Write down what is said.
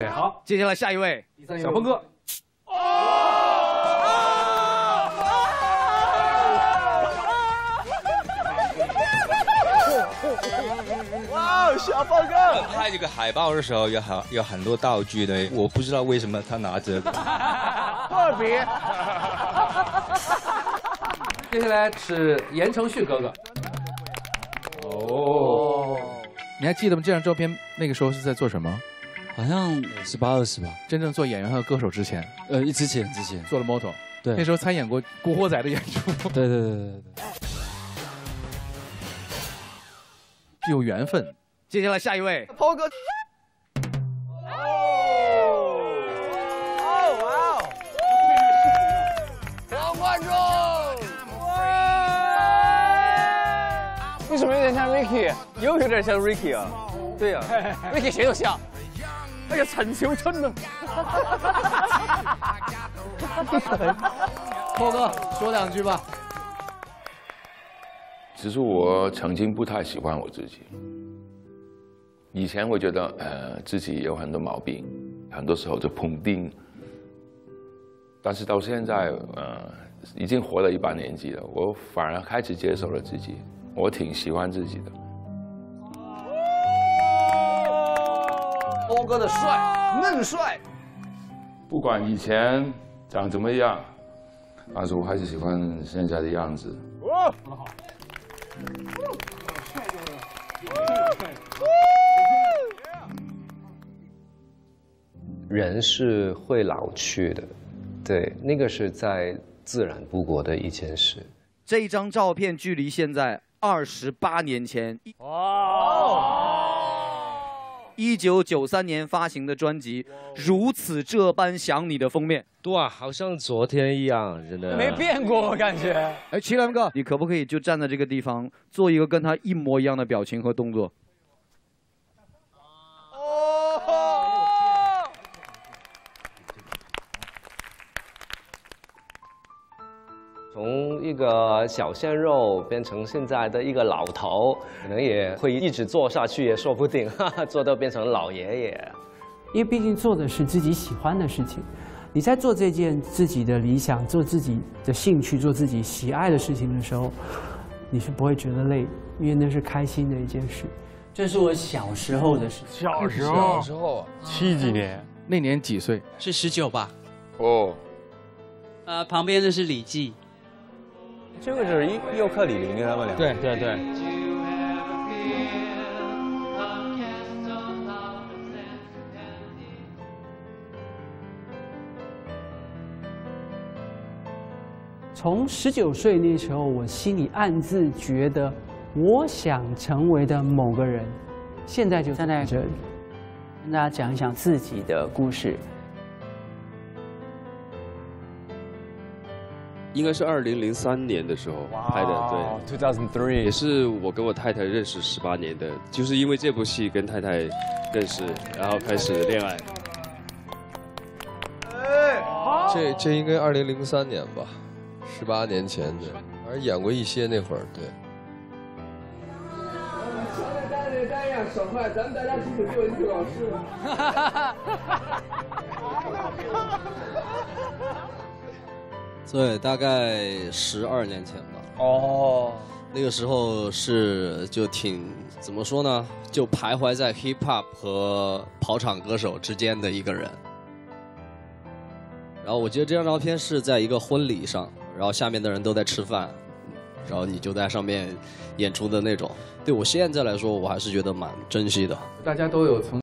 对，好，接下来下一位，小峰哥。哇，小峰哥！拍这个海报的时候有很有很多道具的，我不知道为什么他拿这个。特别。接下来是言承旭哥哥。哦，你还记得吗？这张照片那个时候是在做什么？好像十八二十吧。真正做演员和歌手之前，呃，之前之前做了 model。对，那时候参演过《古惑仔》的演出。对对对对对。有缘分。接下来下一位，抛哥。哦哦哇！各位观众，为什么有点像 Ricky？又有点像 Ricky 啊？对呀，Ricky 谁都像。哎呀，陈小春呢？涛哥说两句吧。其实我曾经不太喜欢我自己，以前我觉得呃自己有很多毛病，很多时候就碰钉。但是到现在呃已经活了一把年纪了，我反而开始接受了自己，我挺喜欢自己的。涛哥的帅，嫩帅。不管以前长怎么样，但是我还是喜欢现在的样子。哇，好。人是会老去的，对，那个是在自然不过的一件事。这一张照片距离现在二十八年前，哇，一九九三年发行的专辑《如此这般想你》的封面，哇，好像昨天一样，真的没变过，我感觉。哎，齐良哥，你可不可以就站在这个地方，做一个跟他一模一样的表情和动作？一个小鲜肉变成现在的一个老头，可能也会一直做下去也说不定，做到变成老爷爷。因为毕竟做的是自己喜欢的事情，你在做这件自己的理想、做自己的兴趣、做自己喜爱的事情的时候，你是不会觉得累，因为那是开心的一件事。这是我小时候的事情。小时候，小时候，七几年，那年几岁？是十九吧？哦。呃，旁边的是李记。这个是伊尤克里里他们俩。对对对。从十九岁那时候，我心里暗自觉得，我想成为的某个人，现在就站在这里，跟大家讲一讲自己的故事。应该是二零零三年的时候拍的，对，two thousand three，也是我跟我太太认识十八年的，就是因为这部戏跟太太认识，然后开始恋爱。这这应该二零零三年吧，十八年前的，反正演过一些那会儿，对。单人单样爽快，咱们大家举手就一句老师。对，大概十二年前吧。哦，那个时候是就挺怎么说呢？就徘徊在 hip hop 和跑场歌手之间的一个人。然后我记得这张照片是在一个婚礼上，然后下面的人都在吃饭，然后你就在上面演出的那种。对我现在来说，我还是觉得蛮珍惜的。大家都有从。